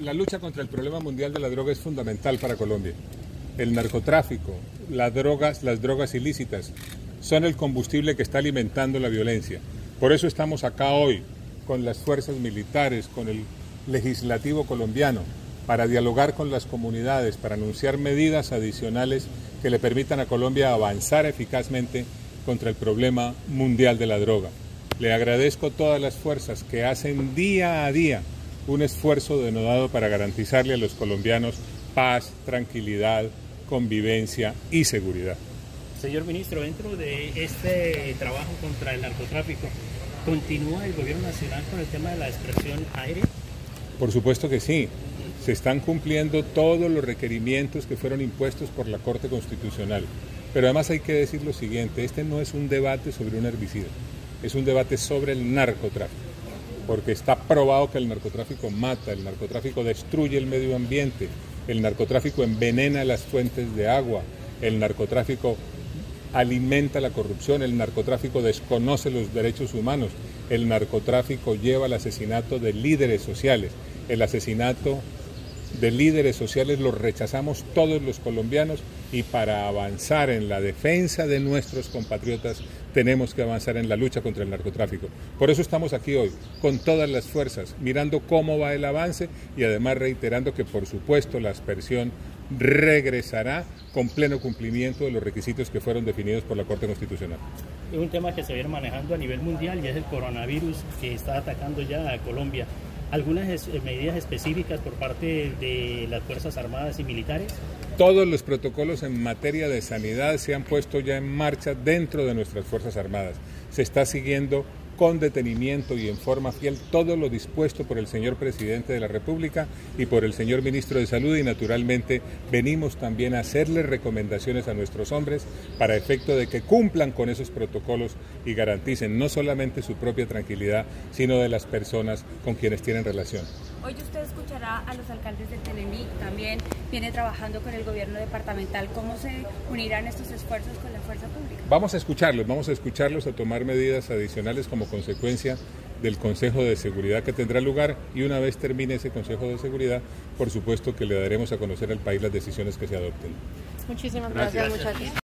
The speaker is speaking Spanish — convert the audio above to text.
La lucha contra el problema mundial de la droga es fundamental para Colombia. El narcotráfico, las drogas, las drogas ilícitas son el combustible que está alimentando la violencia. Por eso estamos acá hoy con las fuerzas militares, con el legislativo colombiano, para dialogar con las comunidades, para anunciar medidas adicionales que le permitan a Colombia avanzar eficazmente contra el problema mundial de la droga. Le agradezco todas las fuerzas que hacen día a día un esfuerzo denodado para garantizarle a los colombianos paz, tranquilidad, convivencia y seguridad. Señor ministro, dentro de este trabajo contra el narcotráfico, ¿continúa el gobierno nacional con el tema de la expresión aérea? Por supuesto que sí. Se están cumpliendo todos los requerimientos que fueron impuestos por la Corte Constitucional. Pero además hay que decir lo siguiente, este no es un debate sobre un herbicida, es un debate sobre el narcotráfico porque está probado que el narcotráfico mata, el narcotráfico destruye el medio ambiente, el narcotráfico envenena las fuentes de agua, el narcotráfico alimenta la corrupción, el narcotráfico desconoce los derechos humanos, el narcotráfico lleva al asesinato de líderes sociales, el asesinato de líderes sociales lo rechazamos todos los colombianos y para avanzar en la defensa de nuestros compatriotas tenemos que avanzar en la lucha contra el narcotráfico. Por eso estamos aquí hoy, con todas las fuerzas, mirando cómo va el avance y además reiterando que por supuesto la aspersión regresará con pleno cumplimiento de los requisitos que fueron definidos por la Corte Constitucional. Es un tema que se viene manejando a nivel mundial y es el coronavirus que está atacando ya a Colombia. ¿Algunas eh, medidas específicas por parte de las Fuerzas Armadas y Militares? Todos los protocolos en materia de sanidad se han puesto ya en marcha dentro de nuestras Fuerzas Armadas. Se está siguiendo con detenimiento y en forma fiel todo lo dispuesto por el señor presidente de la República y por el señor ministro de Salud y naturalmente venimos también a hacerle recomendaciones a nuestros hombres para efecto de que cumplan con esos protocolos y garanticen no solamente su propia tranquilidad, sino de las personas con quienes tienen relación. Hoy usted escuchará a los alcaldes de Telemí, también viene trabajando con el gobierno departamental. ¿Cómo se unirán estos esfuerzos con la fuerza pública? Vamos a escucharlos, vamos a escucharlos a tomar medidas adicionales como consecuencia del Consejo de Seguridad que tendrá lugar y una vez termine ese Consejo de Seguridad, por supuesto que le daremos a conocer al país las decisiones que se adopten. Muchísimas gracias, gracias. muchachos.